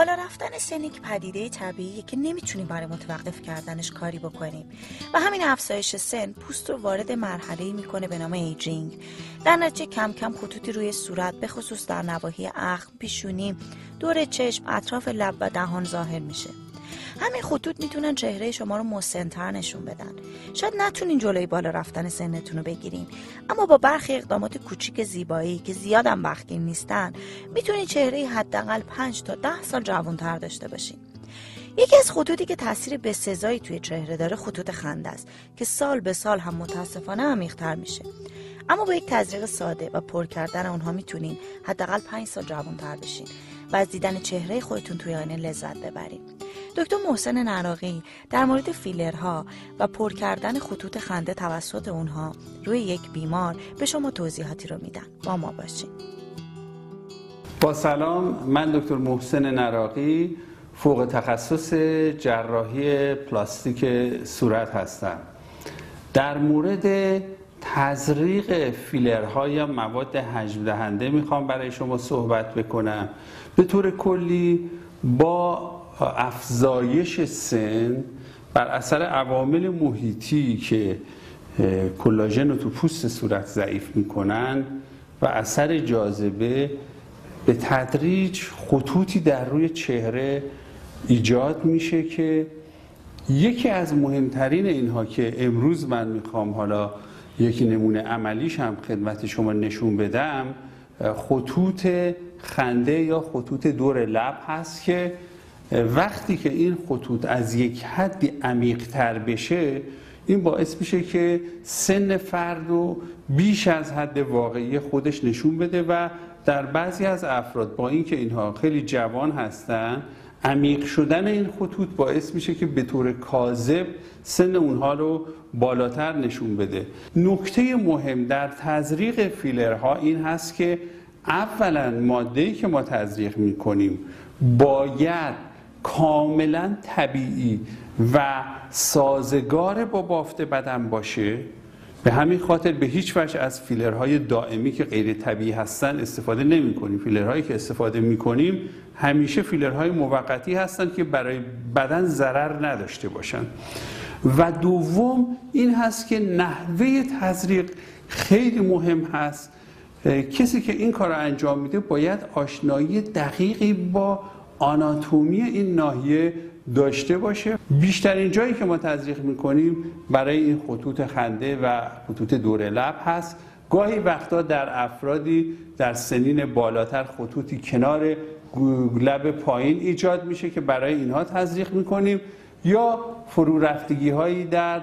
بالا رفتن سن یک پدیده طبیعیه که نمی‌تونیم برای متوقف کردنش کاری بکنیم. و همین افزایش سن پوست رو وارد مرحله می‌کنه به نام ایجینگ. در نتیجه کم کم خطوطی روی صورت به خصوص در نواحی اخم پیشونی دور چشم اطراف لب و دهان ظاهر میشه. همین خطوط می‌تونن چهره شما رو مسنتر نشون بدن. شاید نتونین جلوی بالا رفتن سنتون رو بگیرین. اما با برخی اقدامات کوچیک زیبایی که زیادم وقتگیر نیستن می‌تونین چهره حداقل 5 تا 10 سال جوانتر داشته باشین. یکی از خطوطی که تاثیر بسزایی توی چهره داره خطوط خنده است که سال به سال هم متاسفانه عمیق‌تر میشه. اما با یک تزریق ساده و پر کردن اونها می‌تونین حداقل 5 سال جوانتر بشین و از دیدن چهره خودتون توی آینه لذت ببرین. دکتر محسن نراقی در مورد فیلرها و پر کردن خطوط خنده توسط اونها روی یک بیمار به شما توضیحاتی رو میدن. با ما باشین. با سلام من دکتر محسن نراقی فوق تخصص جراحی پلاستیک صورت هستم. در مورد تزریق فیلرها یا مواد حجم دهنده می‌خوام برای شما صحبت بکنم. به طور کلی با افزایش سن بر اثر عوامل محیطی که کلاژن رو تو پوست صورت ضعیف می‌کنن و اثر جاذبه به تدریج خطوطی در روی چهره ایجاد میشه که یکی از مهمترین اینها که امروز من می‌خوام حالا یکی نمونه عملیش هم خدمت شما نشون بدم خطوط خنده یا خطوط دور لب هست که وقتی که این خطوط از یک حدی عمیقتر بشه این باعث میشه که سن فرد رو بیش از حد واقعی خودش نشون بده و در بعضی از افراد با اینکه اینها خیلی جوان هستن عمیق شدن این خطوط باعث میشه که به طور کاذب سن اونها رو بالاتر نشون بده. نکته مهم در تزریق فیلرها این هست که اولا ماده که ما تزریق می‌کنیم باید کاملا طبیعی و سازگار با بافت بدن باشه. به همین خاطر به هیچ وجه از فیلرهای دائمی که غیر طبیعی هستن استفاده نمی کنیم فیلرهایی که استفاده می کنیم همیشه فیلرهای موقتی هستن که برای بدن ضرر نداشته باشن. و دوم این هست که نحوه تزریق خیلی مهم هست. کسی که این کار رو انجام میده باید آشنایی دقیقی با آناتومی این ناحیه داشته باشه. بیشترین جایی که ما تزریق می‌کنیم برای این خطوط خنده و خطوط دور لب هست. گاهی وقتا در افرادی در سنین بالاتر خطوطی کنار لب پایین ایجاد میشه که برای اینها تزریق می‌کنیم. یا فرو رفتگی هایی در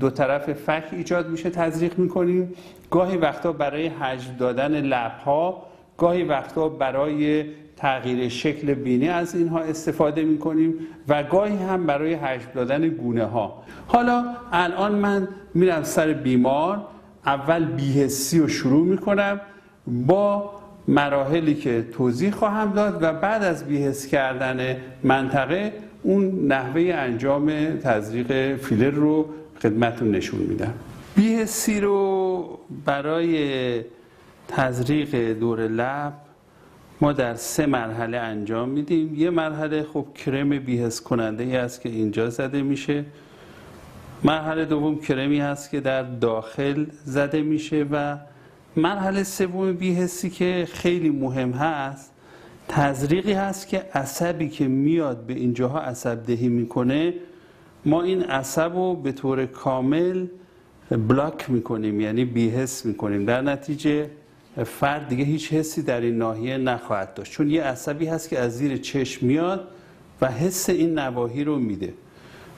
دو طرف فک ایجاد میشه تزریق می‌کنیم. گاهی وقتا برای حجم دادن لب ها گاهی وقتا برای تغییر شکل بینی از اینها استفاده می کنیم و گاهی هم برای حجم دادن گونه ها حالا الان من میرم سر بیمار اول بیهسی رو شروع می کنم با مراحلی که توضیح خواهم داد و بعد از بیهس کردن منطقه اون نحوه انجام تزریق فیلر رو خدمتون نشون میدم. بیهسی رو برای تزریق دور لب ما در سه مرحله انجام میدیم. یه مرحله خب کرم بیهس کننده ای است که اینجا زده میشه. مرحله دوم کرمی هست که در داخل زده میشه و مرحله سوم بیهسی که خیلی مهم هست تزریقی هست که عصبی که میاد به اینجاها عصب دهی می‌کنه ما این عصب رو به طور کامل بلاک می‌کنیم یعنی بیهس می‌کنیم. در نتیجه فرد دیگه هیچ حسی در این ناحیه نخواهد داشت. چون یه عصبی هست که از زیر چشم میاد و حس این نواحی رو میده.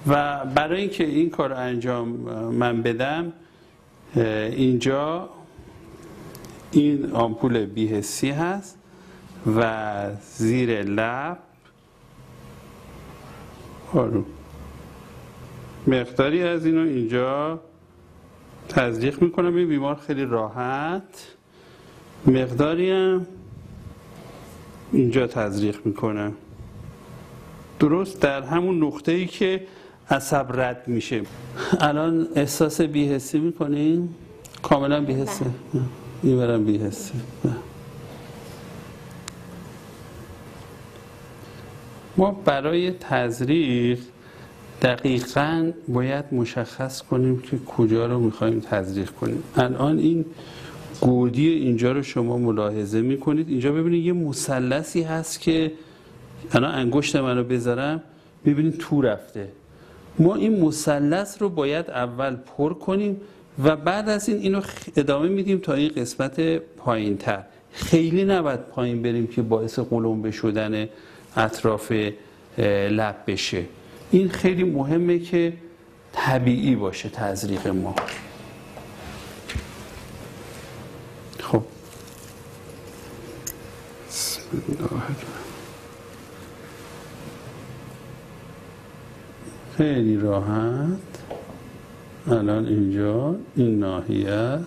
و برای اینکه این کار انجام من بدم اینجا این آمپول بیهسی هست و زیر لب آروم. مقداری از اینو اینجا تزریق می‌کنم. این بیمار خیلی راحت. مقداری هم اینجا تزریق می‌کنم درست در همون نقطه ای که عصب رد میشه. الان احساس بیهسی می‌کنیم کاملا بیهسته این برم بیهسته ما برای تزریق دقیقا باید مشخص کنیم که کجا رو می‌خوایم تزریق کنیم. الان این گودی اینجا رو شما ملاحظه می‌کنید. اینجا ببینید یه مثلثی هست که الان انگشت منو بذارم. ببینید تو رفته. ما این مثلث رو باید اول پر کنیم و بعد از این اینو ادامه میدیم تا این قسمت پایین تر خیلی نباید پایین بریم که باعث قلمبه شدن اطراف لب بشه. این خیلی مهمه که طبیعی باشه تزریق ما. خیلی راحت. الان اینجا این ناحیه.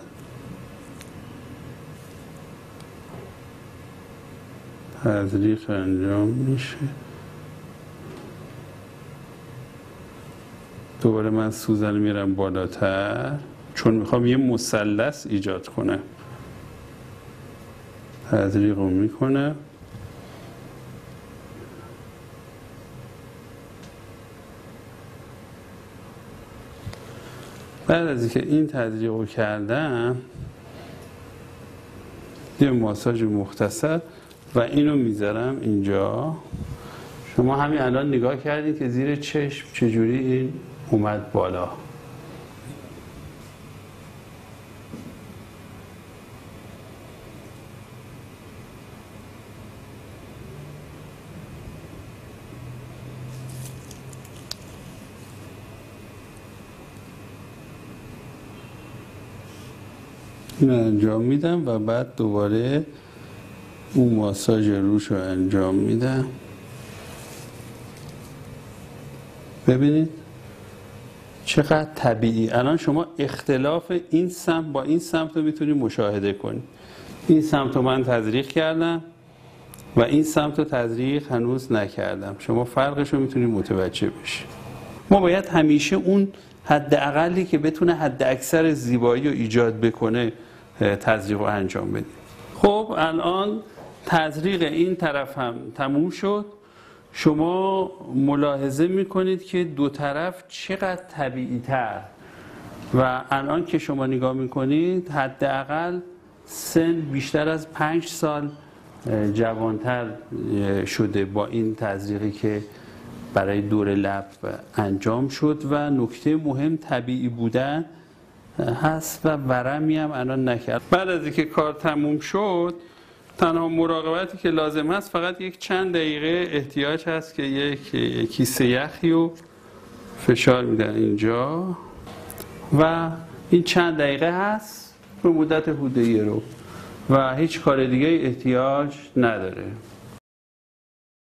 تزریق انجام میشه. دوباره من سوزن میرم بالاتر. چون می‌خوام یه مثلث ایجاد کنم. تزریق رو می‌کنه بعد از اینکه این تزریق رو کردم یه ماساژ مختصر و اینو می‌ذارم اینجا. شما همین الان نگاه کردید که زیر چشم چجوری این اومد بالا. این انجام میدم و بعد دوباره اون ماساژ روش رو انجام میدم. ببینید چقدر طبیعی. الان شما اختلاف این سمت با این سمت رو می‌تونید مشاهده کنید این سمت رو من تزریق کردم و این سمت رو تزریق هنوز نکردم. شما فرقش رو می‌تونید متوجه بشید ما باید همیشه اون حد اقلی که بتونه حد اکثر زیبایی رو ایجاد بکنه تزریق رو انجام بدیم. خب الان تزریق این طرف هم تموم شد. شما ملاحظه می‌کنید که دو طرف چقدر طبیعی تر و الان که شما نگاه می‌کنید حداقل سن بیشتر از پنج سال جوانتر شده با این تزریقی که برای دور لب انجام شد. و نکته مهم طبیعی بودن هست و ورمی هم الان نکرد. بعد از اینکه کار تموم شد تنها مراقبتی که لازم هست فقط یک چند دقیقه احتیاج هست که یک کیسه یخی و فشار میدن اینجا. و این چند دقیقه هست به مدت حدود رو. و هیچ کار دیگه احتیاج نداره.